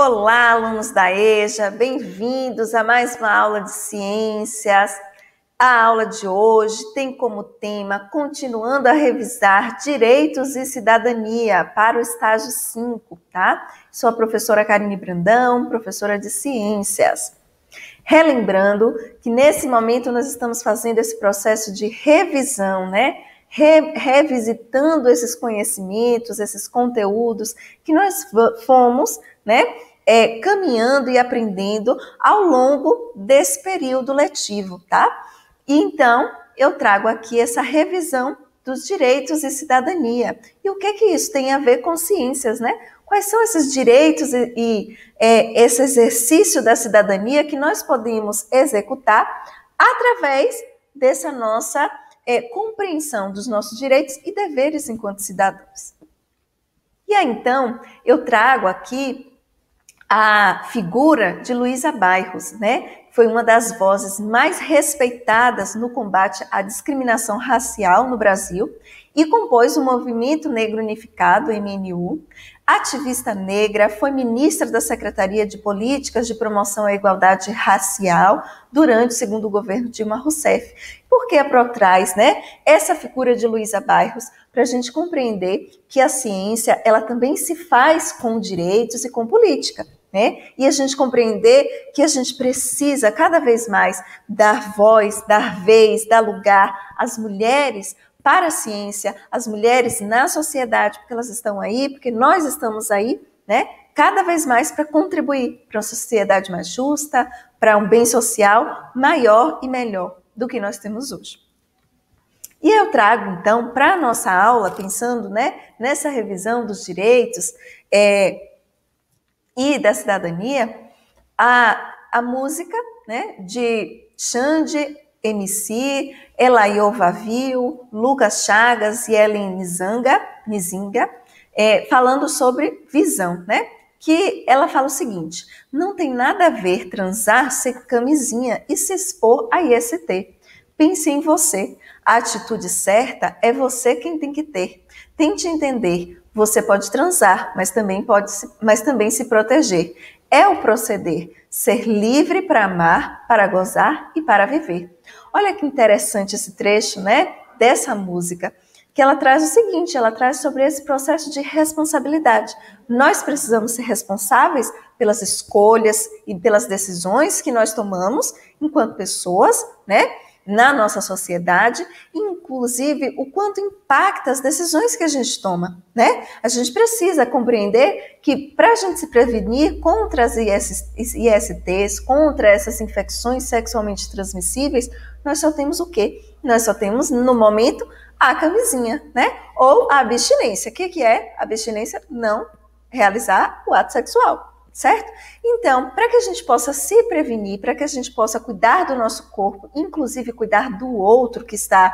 Olá, alunos da EJA, bem-vindos a mais uma aula de ciências. A aula de hoje tem como tema continuando a revisar direitos e cidadania para o estágio 5, tá? Sou a professora Karine Brandão, professora de ciências. Relembrando que nesse momento nós estamos fazendo esse processo de revisão, né? Re revisitando esses conhecimentos, esses conteúdos que nós fomos, né? É, caminhando e aprendendo ao longo desse período letivo, tá? E então eu trago aqui essa revisão dos direitos e cidadania. E o que que isso tem a ver com ciências, né? Quais são esses direitos e, e é, esse exercício da cidadania que nós podemos executar através dessa nossa é, compreensão dos nossos direitos e deveres enquanto cidadãos. E aí, então, eu trago aqui a figura de Luísa Bairros, né? Foi uma das vozes mais respeitadas no combate à discriminação racial no Brasil e compôs o Movimento Negro Unificado, MNU. Ativista negra, foi ministra da Secretaria de Políticas de Promoção à Igualdade Racial durante o segundo governo Dilma Rousseff. Por que por trás, né? Essa figura de Luísa Bairros para a gente compreender que a ciência ela também se faz com direitos e com política. Né? E a gente compreender que a gente precisa cada vez mais dar voz, dar vez, dar lugar às mulheres para a ciência, às mulheres na sociedade, porque elas estão aí, porque nós estamos aí, né? Cada vez mais para contribuir para uma sociedade mais justa, para um bem social maior e melhor do que nós temos hoje. E eu trago, então, para a nossa aula, pensando né, nessa revisão dos direitos, é, e da cidadania, a, a música né, de Xande MC, Elaio Vavio, Lucas Chagas e Ellen Nizanga, Nizinga, é, falando sobre visão, né? Que ela fala o seguinte: não tem nada a ver transar sem camisinha e se expor a IST. Pense em você. A atitude certa é você quem tem que ter. Tente entender você pode transar, mas também pode, mas também se proteger. É o proceder, ser livre para amar, para gozar e para viver. Olha que interessante esse trecho, né, dessa música, que ela traz o seguinte, ela traz sobre esse processo de responsabilidade. Nós precisamos ser responsáveis pelas escolhas e pelas decisões que nós tomamos enquanto pessoas, né? Na nossa sociedade, inclusive o quanto impacta as decisões que a gente toma, né? A gente precisa compreender que para a gente se prevenir contra as ISTs, contra essas infecções sexualmente transmissíveis, nós só temos o quê? Nós só temos, no momento, a camisinha, né? Ou a abstinência. O que, que é abstinência? Não realizar o ato sexual certo? Então, para que a gente possa se prevenir, para que a gente possa cuidar do nosso corpo, inclusive cuidar do outro que está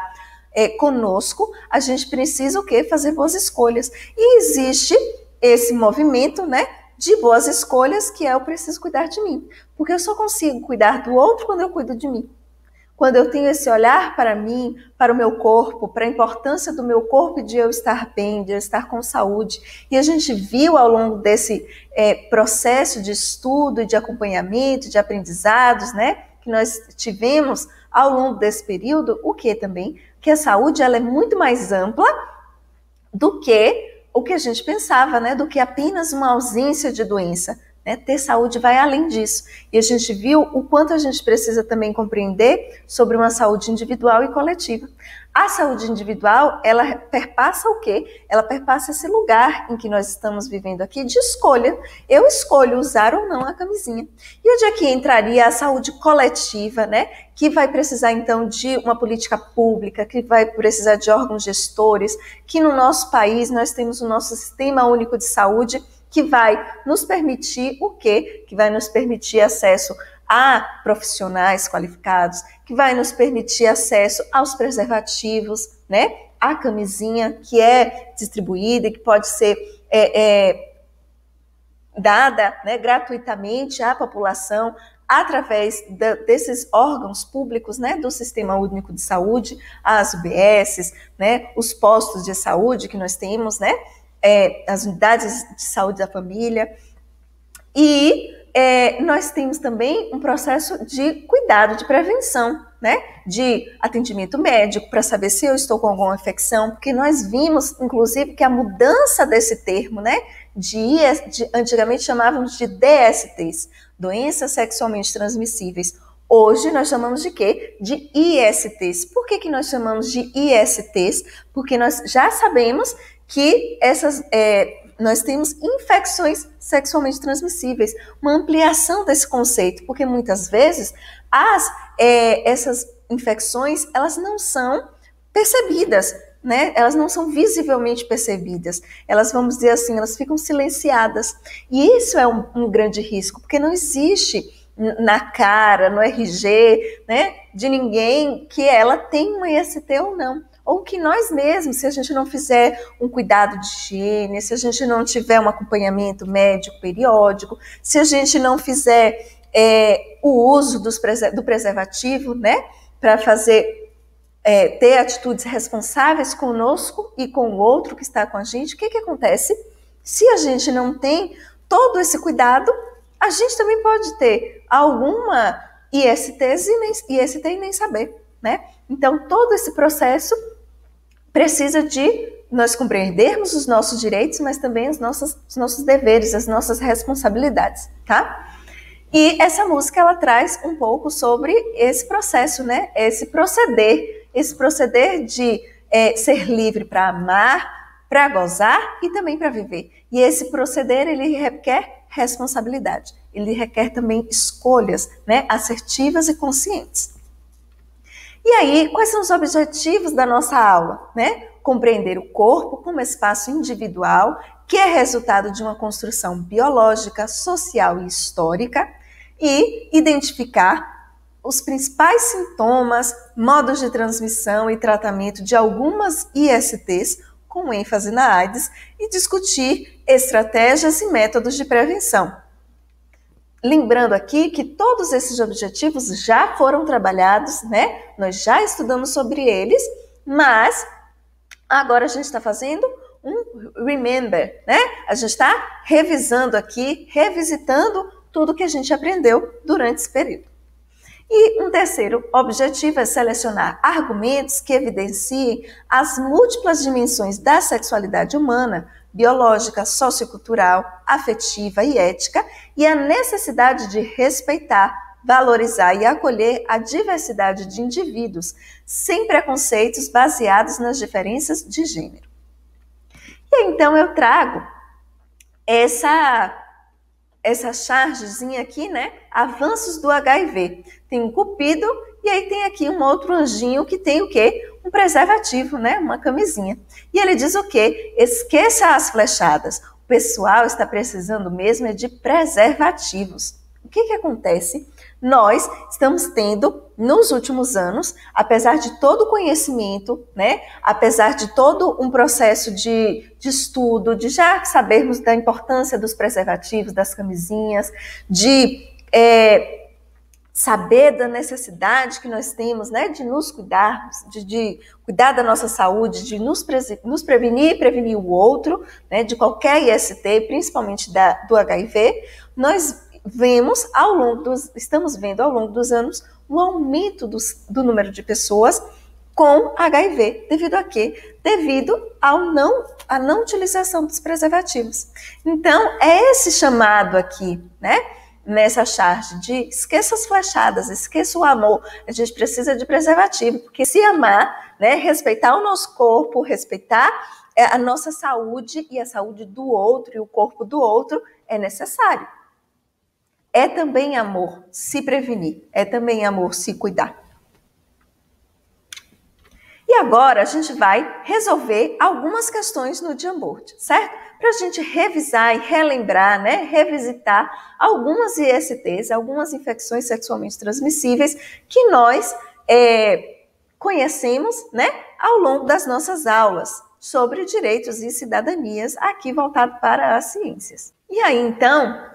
é, conosco, a gente precisa o quê? Fazer boas escolhas. E existe esse movimento, né? De boas escolhas, que é eu preciso cuidar de mim. Porque eu só consigo cuidar do outro quando eu cuido de mim. Quando eu tenho esse olhar para mim, para o meu corpo, para a importância do meu corpo de eu estar bem, de eu estar com saúde. E a gente viu ao longo desse é, processo de estudo e de acompanhamento, de aprendizados, né, que nós tivemos ao longo desse período, o que também? Que a saúde ela é muito mais ampla do que o que a gente pensava, né, do que apenas uma ausência de doença. Né? Ter saúde vai além disso. E a gente viu o quanto a gente precisa também compreender sobre uma saúde individual e coletiva. A saúde individual, ela perpassa o quê? Ela perpassa esse lugar em que nós estamos vivendo aqui de escolha. Eu escolho usar ou não a camisinha. E onde aqui entraria a saúde coletiva, né? Que vai precisar então de uma política pública, que vai precisar de órgãos gestores, que no nosso país nós temos o nosso sistema único de saúde que vai nos permitir o quê? Que vai nos permitir acesso a profissionais qualificados, que vai nos permitir acesso aos preservativos, né? A camisinha que é distribuída e que pode ser é, é, dada né, gratuitamente à população através de, desses órgãos públicos, né, do Sistema Único de Saúde, as UBSs, né, os postos de saúde que nós temos, né, é, as unidades de saúde da família. E é, nós temos também um processo de cuidado, de prevenção, né? De atendimento médico para saber se eu estou com alguma infecção, porque nós vimos, inclusive, que a mudança desse termo, né? De, de antigamente chamávamos de DSTs, doenças sexualmente transmissíveis. Hoje nós chamamos de quê? De ISTs. Por que, que nós chamamos de ISTs? Porque nós já sabemos que essas é, nós temos infecções sexualmente transmissíveis, uma ampliação desse conceito, porque muitas vezes as é, essas infecções elas não são percebidas, né? Elas não são visivelmente percebidas. Elas, vamos dizer assim, elas ficam silenciadas. E isso é um, um grande risco, porque não existe na cara, no RG, né, de ninguém que ela tem uma IST ou não ou que nós mesmos, se a gente não fizer um cuidado de higiene, se a gente não tiver um acompanhamento médico periódico, se a gente não fizer é, o uso dos, do preservativo, né, para fazer é, ter atitudes responsáveis conosco e com o outro que está com a gente, o que, que acontece? Se a gente não tem todo esse cuidado, a gente também pode ter alguma IST e nem, IST e nem saber, né? Então, todo esse processo precisa de nós compreendermos os nossos direitos, mas também os nossos, os nossos deveres, as nossas responsabilidades, tá? E essa música ela traz um pouco sobre esse processo, né? Esse proceder, esse proceder de é, ser livre para amar, para gozar e também para viver. E esse proceder ele requer responsabilidade. Ele requer também escolhas, né? Assertivas e conscientes. E aí, quais são os objetivos da nossa aula? Né? Compreender o corpo como espaço individual, que é resultado de uma construção biológica, social e histórica, e identificar os principais sintomas, modos de transmissão e tratamento de algumas ISTs, com ênfase na AIDS, e discutir estratégias e métodos de prevenção. Lembrando aqui que todos esses objetivos já foram trabalhados, né? Nós já estudamos sobre eles, mas agora a gente está fazendo um remember, né? A gente está revisando aqui, revisitando tudo que a gente aprendeu durante esse período. E um terceiro objetivo é selecionar argumentos que evidenciem as múltiplas dimensões da sexualidade humana, biológica, sociocultural, afetiva e ética, e a necessidade de respeitar, valorizar e acolher a diversidade de indivíduos, sem preconceitos baseados nas diferenças de gênero. E então eu trago essa essa chargezinha aqui, né? Avanços do HIV. Tem um cupido e aí tem aqui um outro anjinho que tem o quê? Um preservativo, né? Uma camisinha. E ele diz o quê? Esqueça as flechadas. O pessoal está precisando mesmo é de preservativos. O que, que acontece? Nós estamos tendo, nos últimos anos, apesar de todo o conhecimento, né, apesar de todo um processo de, de estudo, de já sabermos da importância dos preservativos, das camisinhas, de é, saber da necessidade que nós temos, né, de nos cuidarmos, de, de cuidar da nossa saúde, de nos, pre nos prevenir e prevenir o outro, né, de qualquer IST, principalmente da, do HIV, nós vemos ao longo dos, estamos vendo ao longo dos anos o aumento dos, do número de pessoas com HIV, devido a quê? Devido ao não, à não utilização dos preservativos. Então, é esse chamado aqui, né? nessa charge de esqueça as flechadas, esqueça o amor. A gente precisa de preservativo, porque se amar, né, respeitar o nosso corpo, respeitar é, a nossa saúde e a saúde do outro e o corpo do outro é necessário. É também amor se prevenir, é também amor se cuidar. E agora a gente vai resolver algumas questões no Jamboard, certo? para a gente revisar e relembrar, né, revisitar algumas ISTs, algumas infecções sexualmente transmissíveis que nós é, conhecemos, né, ao longo das nossas aulas sobre direitos e cidadanias, aqui voltado para as ciências. E aí, então,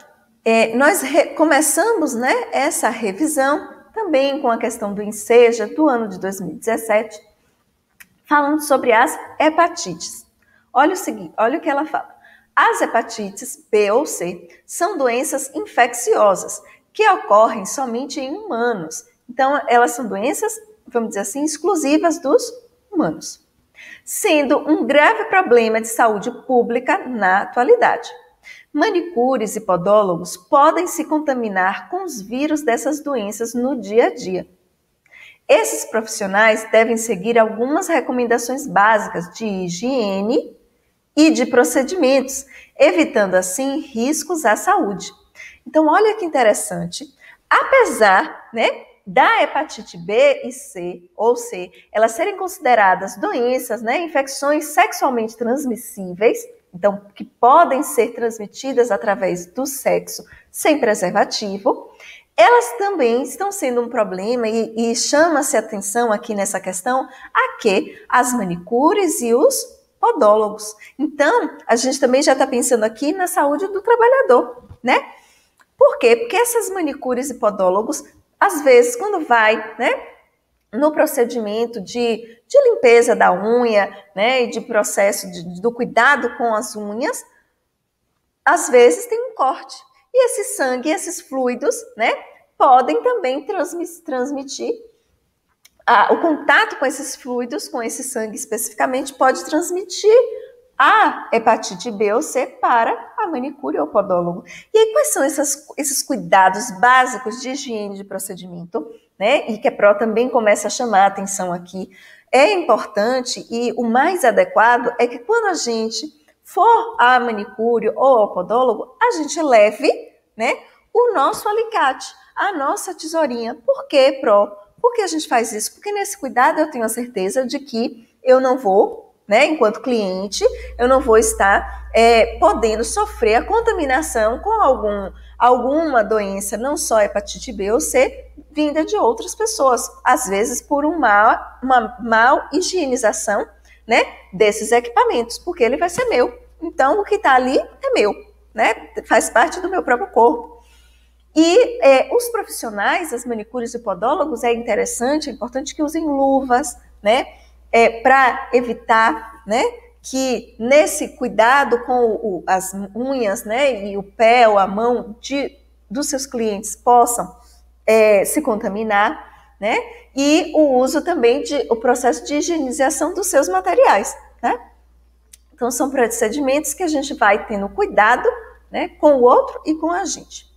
é, nós começamos, né, essa revisão também com a questão do enseja do ano de 2017, falando sobre as hepatites. Olha o seguinte, olha o que ela fala. As hepatites B ou C são doenças infecciosas que ocorrem somente em humanos. Então, elas são doenças, vamos dizer assim, exclusivas dos humanos, sendo um grave problema de saúde pública na atualidade. Manicures e podólogos podem se contaminar com os vírus dessas doenças no dia a dia. Esses profissionais devem seguir algumas recomendações básicas de higiene e de procedimentos, evitando assim riscos à saúde. Então, olha que interessante. Apesar, né, da hepatite B e C, ou C, elas serem consideradas doenças, né, infecções sexualmente transmissíveis, então que podem ser transmitidas através do sexo sem preservativo, elas também estão sendo um problema e, e chama-se atenção aqui nessa questão a que as manicures e os podólogos. Então, a gente também já está pensando aqui na saúde do trabalhador, né? Por quê? Porque essas manicures e podólogos, às vezes, quando vai, né, no procedimento de, de limpeza da unha, né, e de processo de, do cuidado com as unhas, às vezes tem um corte. E esse sangue, esses fluidos, né, podem também transmitir o contato com esses fluidos, com esse sangue especificamente, pode transmitir a hepatite B ou C para a manicure ou podólogo. E aí, quais são essas, esses cuidados básicos de higiene de procedimento? Né? E que a PRO também começa a chamar a atenção aqui. É importante e o mais adequado é que quando a gente for à manicure ou ao podólogo, a gente leve né, o nosso alicate, a nossa tesourinha. Por quê, Pro? Por que a gente faz isso? Porque nesse cuidado eu tenho a certeza de que eu não vou né, enquanto cliente, eu não vou estar é, podendo sofrer a contaminação com algum, alguma doença, não só hepatite B ou C, vinda de outras pessoas, às vezes por um mal, uma mal higienização né, desses equipamentos, porque ele vai ser meu. Então, o que está ali é meu, né, faz parte do meu próprio corpo. E é, os profissionais, as manicures e podólogos, é interessante, é importante que usem luvas, né? É, para evitar né, que nesse cuidado com o, as unhas né, e o pé ou a mão de, dos seus clientes possam é, se contaminar, né? E o uso também de o processo de higienização dos seus materiais, né? Então são procedimentos que a gente vai tendo cuidado, né, com o outro e com a gente.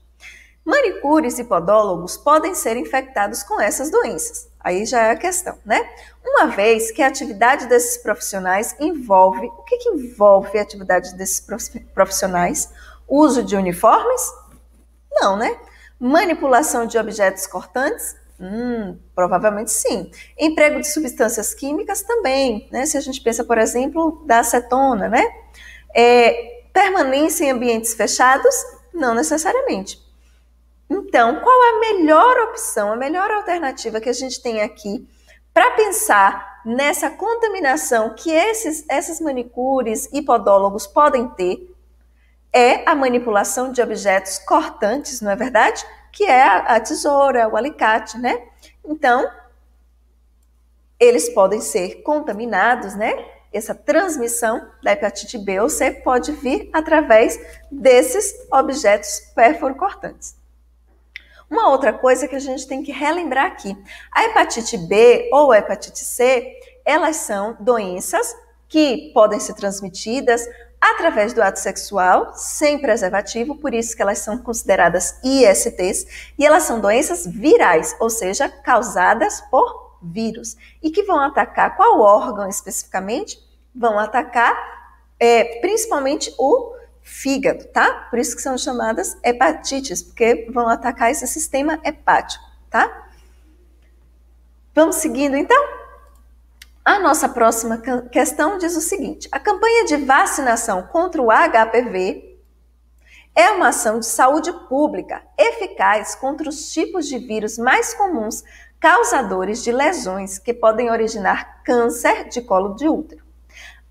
Manicures e podólogos podem ser infectados com essas doenças. Aí já é a questão, né? Uma vez que a atividade desses profissionais envolve. O que, que envolve a atividade desses profissionais? Uso de uniformes? Não, né? Manipulação de objetos cortantes? Hum, provavelmente sim. Emprego de substâncias químicas também, né? Se a gente pensa, por exemplo, da acetona, né? É, permanência em ambientes fechados? Não necessariamente. Então, qual a melhor opção, a melhor alternativa que a gente tem aqui para pensar nessa contaminação que esses, essas manicures e podólogos podem ter? É a manipulação de objetos cortantes, não é verdade? Que é a, a tesoura, o alicate, né? Então, eles podem ser contaminados, né? Essa transmissão da hepatite B ou C pode vir através desses objetos perforocortantes. Uma outra coisa que a gente tem que relembrar aqui: a hepatite B ou a hepatite C, elas são doenças que podem ser transmitidas através do ato sexual sem preservativo, por isso que elas são consideradas ISTs, e elas são doenças virais, ou seja, causadas por vírus, e que vão atacar qual órgão especificamente? Vão atacar é, principalmente o fígado, tá? Por isso que são chamadas hepatites, porque vão atacar esse sistema hepático, tá? Vamos seguindo então? A nossa próxima questão diz o seguinte: a campanha de vacinação contra o HPV é uma ação de saúde pública eficaz contra os tipos de vírus mais comuns causadores de lesões que podem originar câncer de colo de útero.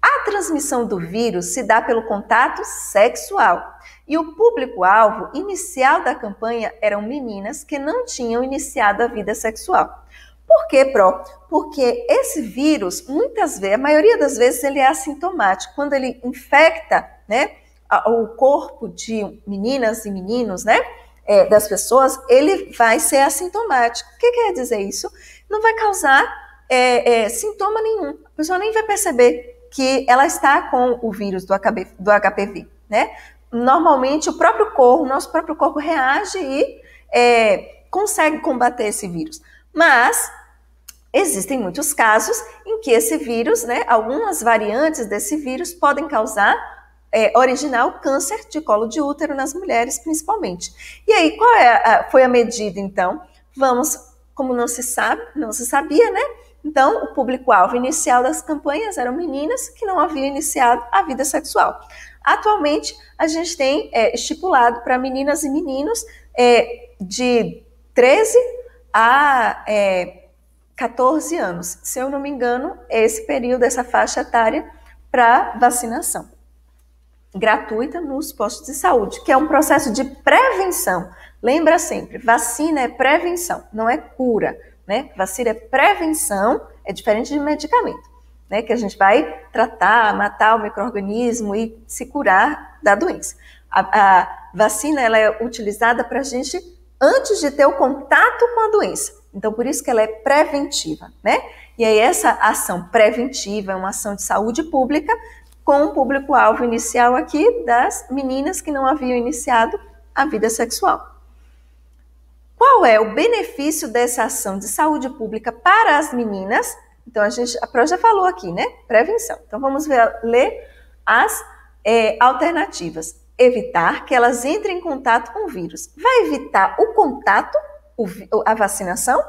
A transmissão do vírus se dá pelo contato sexual e o público-alvo inicial da campanha eram meninas que não tinham iniciado a vida sexual. Por que, Pro? Porque esse vírus, muitas vezes, a maioria das vezes, ele é assintomático. Quando ele infecta né, o corpo de meninas e meninos, né? É, das pessoas, ele vai ser assintomático. O que quer dizer isso? Não vai causar é, é, sintoma nenhum. A pessoa nem vai perceber que ela está com o vírus do, HB, do HPV, né? Normalmente o próprio corpo, nosso próprio corpo reage e é, consegue combater esse vírus. Mas existem muitos casos em que esse vírus, né, algumas variantes desse vírus podem causar é, originar o câncer de colo de útero nas mulheres, principalmente. E aí, qual é a, foi a medida, então? Vamos, como não se sabe, não se sabia, né? Então, o público-alvo inicial das campanhas eram meninas que não haviam iniciado a vida sexual. Atualmente, a gente tem é, estipulado para meninas e meninos é, de 13 a é, 14 anos. Se eu não me engano, é esse período, essa faixa etária para vacinação gratuita nos postos de saúde, que é um processo de prevenção. Lembra sempre, vacina é prevenção, não é cura, né? Vacina é prevenção, é diferente de medicamento, né? Que a gente vai tratar, matar o microorganismo e se curar da doença. A, a vacina ela é utilizada para a gente antes de ter o contato com a doença. Então, por isso que ela é preventiva, né? E aí, essa ação preventiva é uma ação de saúde pública com o público-alvo inicial aqui das meninas que não haviam iniciado a vida sexual. Qual é o benefício dessa ação de saúde pública para as meninas? Então, a gente, a Pro já falou aqui, né? Prevenção. Então, vamos ver, ler as é, alternativas. Evitar que elas entrem em contato com o vírus. Vai evitar o contato, o, a vacinação?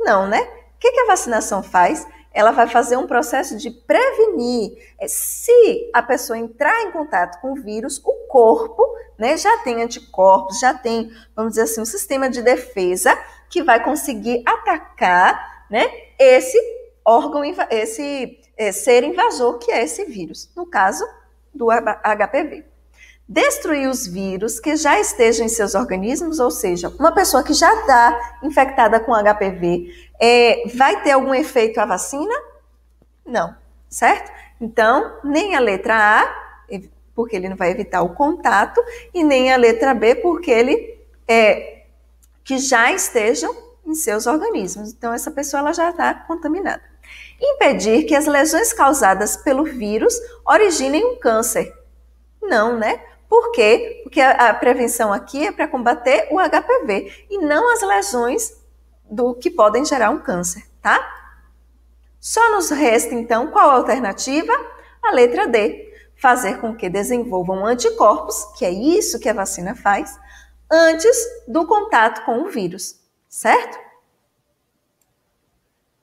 Não, né? O que, que a vacinação faz? Ela vai fazer um processo de prevenir. É, se a pessoa entrar em contato com o vírus, o corpo né, já tem anticorpos, já tem, vamos dizer assim, um sistema de defesa que vai conseguir atacar né, esse órgão, esse é, ser invasor que é esse vírus, no caso do HPV destruir os vírus que já estejam em seus organismos, ou seja, uma pessoa que já está infectada com HPV, é, vai ter algum efeito a vacina? Não, certo? Então, nem a letra A, porque ele não vai evitar o contato, e nem a letra B, porque ele é que já estejam em seus organismos. Então, essa pessoa ela já está contaminada. Impedir que as lesões causadas pelo vírus originem um câncer. Não, né? Por quê? Porque a, prevenção aqui é para combater o HPV e não as lesões do que podem gerar um câncer, tá? Só nos resta então qual a alternativa? A letra D, fazer com que desenvolvam anticorpos, que é isso que a vacina faz, antes do contato com o vírus, certo?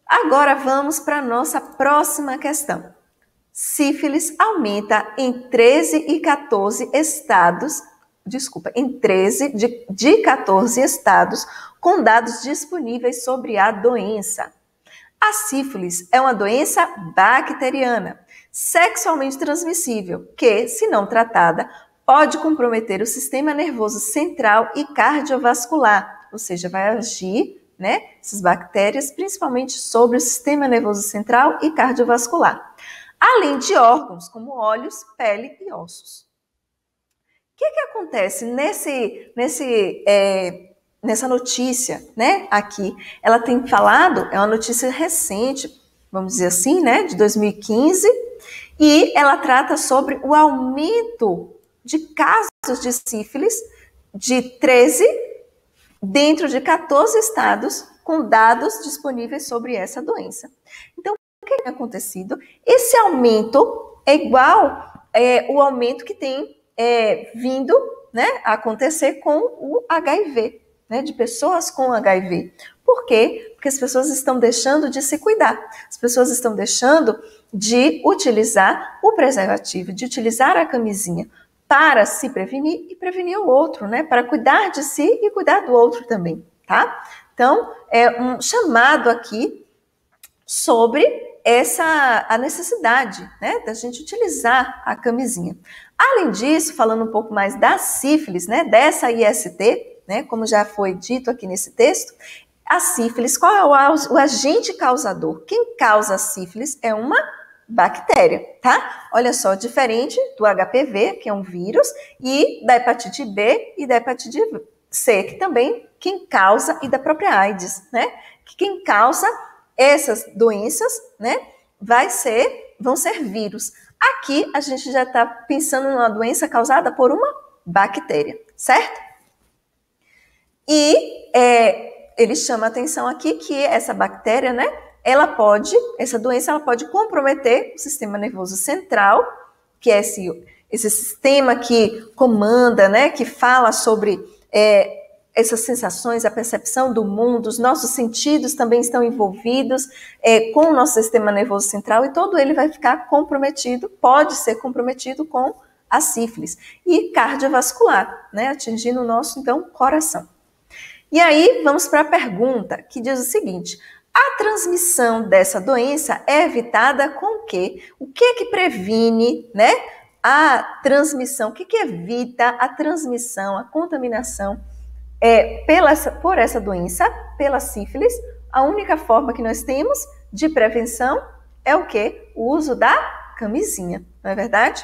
Agora vamos para a nossa próxima questão sífilis aumenta em 13 e 14 estados, desculpa, em 13 de, de 14 estados com dados disponíveis sobre a doença. A sífilis é uma doença bacteriana, sexualmente transmissível, que, se não tratada, pode comprometer o sistema nervoso central e cardiovascular, ou seja, vai agir, né, essas bactérias, principalmente sobre o sistema nervoso central e cardiovascular além de órgãos como olhos, pele e ossos. O que, que acontece nesse, nesse, é, nessa notícia, né? Aqui, ela tem falado, é uma notícia recente, vamos dizer assim, né? De 2015, e ela trata sobre o aumento de casos de sífilis de 13 dentro de 14 estados com dados disponíveis sobre essa doença. Então, o que tem acontecido? Esse aumento é igual é, o aumento que tem é, vindo né, a acontecer com o HIV, né, de pessoas com HIV. Por quê? Porque as pessoas estão deixando de se cuidar, as pessoas estão deixando de utilizar o preservativo, de utilizar a camisinha para se prevenir e prevenir o outro, né? Para cuidar de si e cuidar do outro também, tá? Então, é um chamado aqui sobre essa a necessidade né, da gente utilizar a camisinha. Além disso, falando um pouco mais da sífilis, né, dessa IST, né, como já foi dito aqui nesse texto, a sífilis, qual é o, o agente causador? Quem causa a sífilis é uma bactéria, tá? Olha só, diferente do HPV, que é um vírus, e da hepatite B e da hepatite C, que também quem causa, e da própria AIDS, né? Que quem causa essas doenças, né, vai ser, vão ser vírus. Aqui a gente já está pensando numa doença causada por uma bactéria, certo? E é, ele chama a atenção aqui que essa bactéria, né, ela pode, essa doença, ela pode comprometer o sistema nervoso central, que é esse, esse sistema que comanda, né, que fala sobre é, essas sensações, a percepção do mundo, os nossos sentidos também estão envolvidos é, com o nosso sistema nervoso central e todo ele vai ficar comprometido, pode ser comprometido com a sífilis e cardiovascular, né, atingindo o nosso então coração. E aí vamos para a pergunta que diz o seguinte: a transmissão dessa doença é evitada com o quê? O que é que previne, né? A transmissão, o que, que evita a transmissão, a contaminação é, pela, por essa doença, pela sífilis? A única forma que nós temos de prevenção é o quê? O uso da camisinha, não é verdade?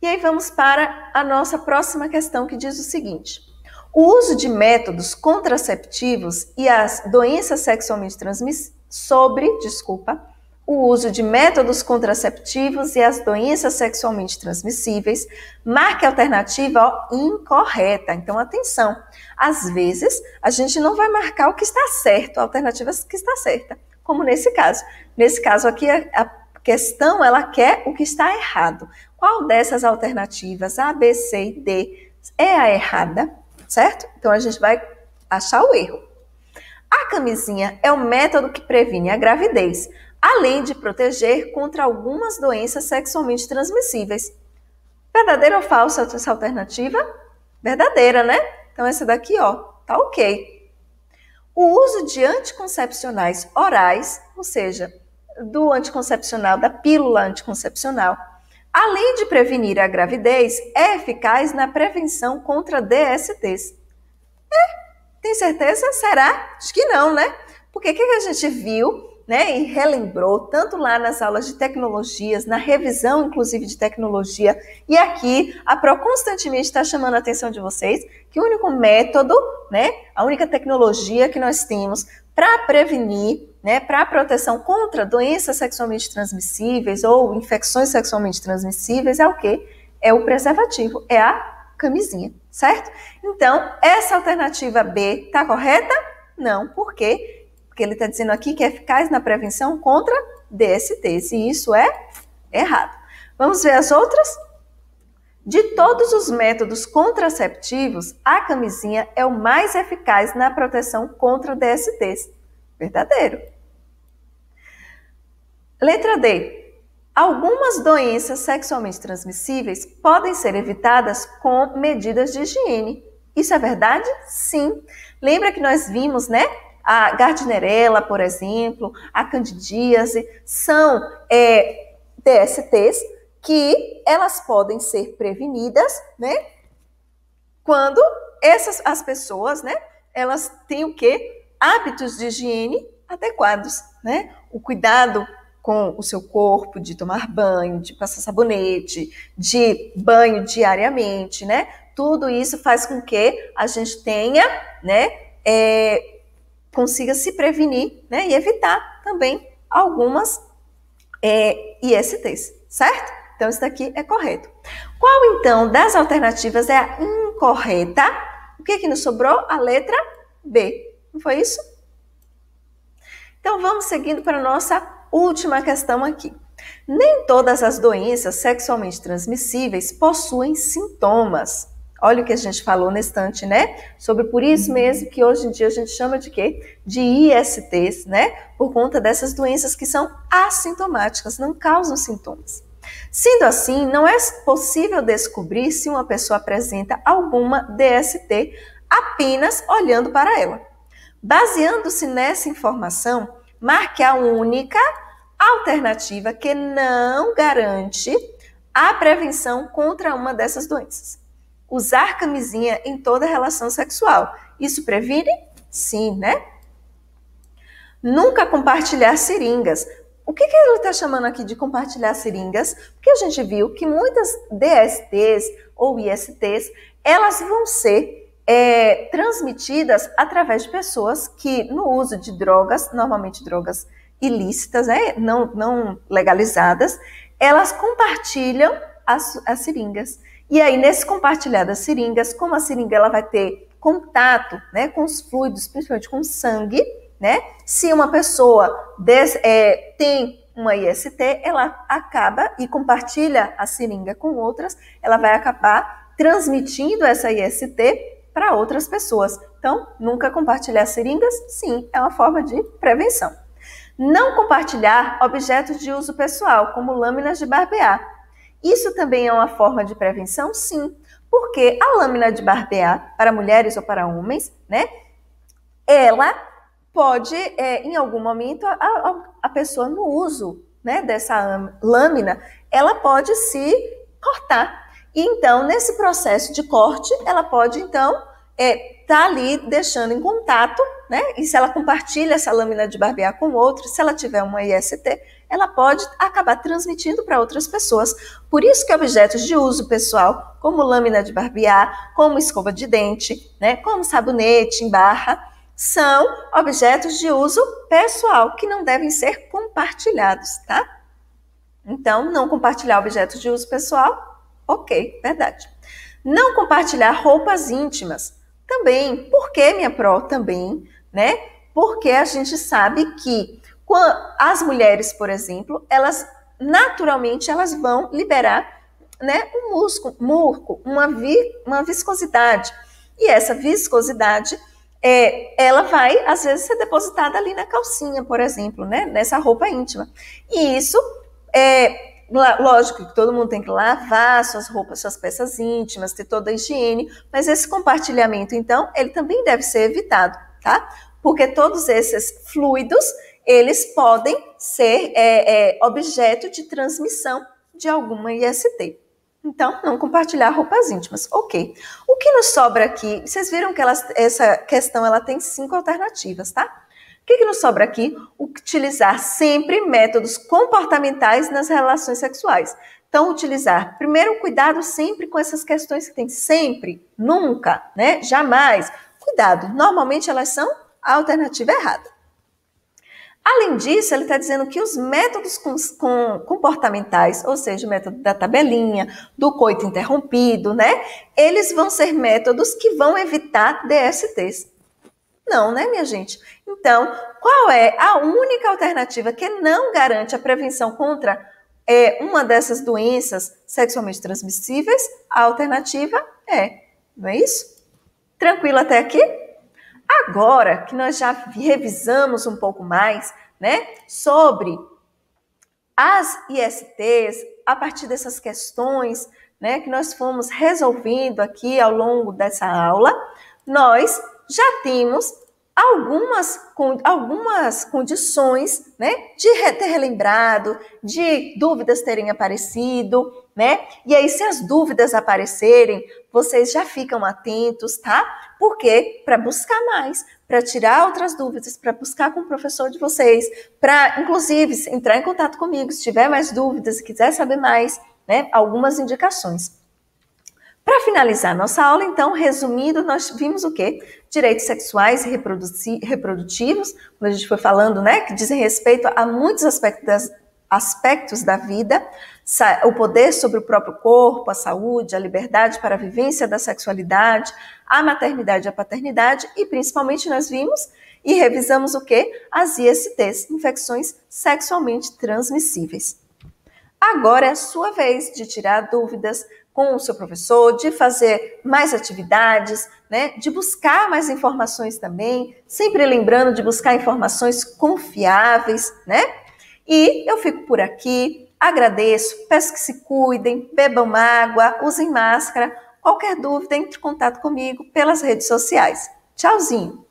E aí vamos para a nossa próxima questão que diz o seguinte: o uso de métodos contraceptivos e as doenças sexualmente transmissíveis sobre, desculpa, o uso de métodos contraceptivos e as doenças sexualmente transmissíveis, marque alternativa incorreta. Então, atenção. Às vezes, a gente não vai marcar o que está certo, a alternativa que está certa, como nesse caso. Nesse caso aqui, a questão, ela quer o que está errado. Qual dessas alternativas, A, B, C e D, é a errada? Certo? Então a gente vai achar o erro. A camisinha é o método que previne a gravidez, além de proteger contra algumas doenças sexualmente transmissíveis. Verdadeira ou falsa essa alternativa? Verdadeira, né? Então essa daqui, ó, tá ok. O uso de anticoncepcionais orais, ou seja, do anticoncepcional, da pílula anticoncepcional, além de prevenir a gravidez, é eficaz na prevenção contra DSTs. É, tem certeza? Será? Acho que não, né? Porque o que a gente viu né, e relembrou, tanto lá nas aulas de tecnologias, na revisão, inclusive, de tecnologia, e aqui a Pro constantemente está chamando a atenção de vocês que o único método, né, a única tecnologia que nós temos para prevenir, né, para proteção contra doenças sexualmente transmissíveis ou infecções sexualmente transmissíveis é o quê? É o preservativo, é a camisinha, certo? Então, essa alternativa B está correta? Não, por quê? Porque ele está dizendo aqui que é eficaz na prevenção contra DSTs, e isso é errado. Vamos ver as outras? De todos os métodos contraceptivos, a camisinha é o mais eficaz na proteção contra DSTs. Verdadeiro. Letra D. Algumas doenças sexualmente transmissíveis podem ser evitadas com medidas de higiene. Isso é verdade? Sim. Lembra que nós vimos, né, a Gardnerella, por exemplo, a candidíase, são é, DSTs que elas podem ser prevenidas, né? Quando essas as pessoas, né? Elas têm o quê? Hábitos de higiene adequados, né? O cuidado com o seu corpo, de tomar banho, de passar sabonete, de banho diariamente, né? Tudo isso faz com que a gente tenha, né? É, consiga se prevenir né, e evitar também algumas é, ISTs, certo? Então, isso daqui é correto. Qual, então, das alternativas é a incorreta? O que, que nos sobrou? A letra B. Não foi isso? Então, vamos seguindo para a nossa última questão aqui. Nem todas as doenças sexualmente transmissíveis possuem sintomas. Olha o que a gente falou na estante, né? Sobre por isso mesmo que hoje em dia a gente chama de quê? De ISTs, né? Por conta dessas doenças que são assintomáticas, não causam sintomas. Sendo assim, não é possível descobrir se uma pessoa apresenta alguma DST apenas olhando para ela. Baseando-se nessa informação, marque a única alternativa que não garante a prevenção contra uma dessas doenças usar camisinha em toda relação sexual. Isso previne? Sim, né? Nunca compartilhar seringas. o que, que ele está chamando aqui de compartilhar seringas? Porque a gente viu que muitas DSTs ou ISTs, elas vão ser é, transmitidas através de pessoas que, no uso de drogas, normalmente drogas ilícitas, né, não, não legalizadas, elas compartilham as, as seringas. E aí, nesse compartilhar das seringas, como a seringa ela vai ter contato né, com os fluidos, principalmente com sangue, né? Se uma pessoa des, é, tem uma IST, ela acaba e compartilha a seringa com outras, ela vai acabar transmitindo essa IST para outras pessoas. Então, nunca compartilhar seringas, sim, é uma forma de prevenção. Não compartilhar objetos de uso pessoal, como lâminas de barbear. Isso também é uma forma de prevenção? Sim, porque a lâmina de barbear, para mulheres ou para homens, né, ela pode, é, em algum momento, a, a, a, pessoa no uso né, dessa lâmina, ela pode se cortar. Então, nesse processo de corte, ela pode, então, é, tá ali deixando em contato, né? E se ela compartilha essa lâmina de barbear com outro, se ela tiver uma IST, ela pode acabar transmitindo para outras pessoas. Por isso que objetos de uso pessoal, como lâmina de barbear, como escova de dente, né, como sabonete em barra, são objetos de uso pessoal que não devem ser compartilhados, tá? Então, não compartilhar objetos de uso pessoal, ok, verdade. Não compartilhar roupas íntimas, também. Por que, minha pró? Também, né? Porque a gente sabe que as mulheres, por exemplo, elas naturalmente elas vão liberar né, um musco, murco, uma, vi, uma viscosidade. E essa viscosidade é, ela vai, às vezes, ser depositada ali na calcinha, por exemplo, né? Nessa roupa íntima. E isso é. Lógico que todo mundo tem que lavar suas roupas, suas peças íntimas, ter toda a higiene, mas esse compartilhamento, então, ele também deve ser evitado, tá? Porque todos esses fluidos, eles podem ser é, é, objeto de transmissão de alguma IST. Então, não compartilhar roupas íntimas. Ok. O que nos sobra aqui? Vocês viram que essa questão ela tem cinco alternativas, tá? O que, que nos sobra aqui? Utilizar sempre métodos comportamentais nas relações sexuais. Então, utilizar, primeiro, cuidado sempre com essas questões que tem sempre, nunca, né? Jamais. Cuidado, normalmente elas são a alternativa errada. Além disso, ele está dizendo que os métodos com, com, comportamentais, ou seja, o método da tabelinha, do coito interrompido, né? Eles vão ser métodos que vão evitar DSTs. Não, né, minha gente? Então, qual é a única alternativa que não garante a prevenção contra é, uma dessas doenças sexualmente transmissíveis? A alternativa é, não é isso? Tranquilo até aqui? Agora que nós já revisamos um pouco mais, né, sobre as ISTs, a partir dessas questões, né, que nós fomos resolvendo aqui ao longo dessa aula, nós já temos algumas, algumas condições né, de ter relembrado, de dúvidas terem aparecido, né? E aí, se as dúvidas aparecerem, vocês já ficam atentos, tá? Porque para buscar mais, para tirar outras dúvidas, para buscar com o professor de vocês, para, inclusive, entrar em contato comigo se tiver mais dúvidas, quiser saber mais, né? Algumas indicações. Para finalizar nossa aula, então, resumindo, nós vimos o quê? Direitos sexuais e reprodutivos, quando a gente foi falando, né, que dizem respeito a muitos aspectos, das, aspectos da vida, o poder sobre o próprio corpo, a saúde, a liberdade para a vivência da sexualidade, a maternidade e a paternidade, e principalmente nós vimos e revisamos o quê? As ISTs, infecções sexualmente transmissíveis. Agora é a sua vez de tirar dúvidas, com o seu professor, de fazer mais atividades, né, de buscar mais informações também, sempre lembrando de buscar informações confiáveis, né? E eu fico por aqui, agradeço, peço que se cuidem, bebam água, usem máscara. Qualquer dúvida, entre em contato comigo pelas redes sociais. Tchauzinho!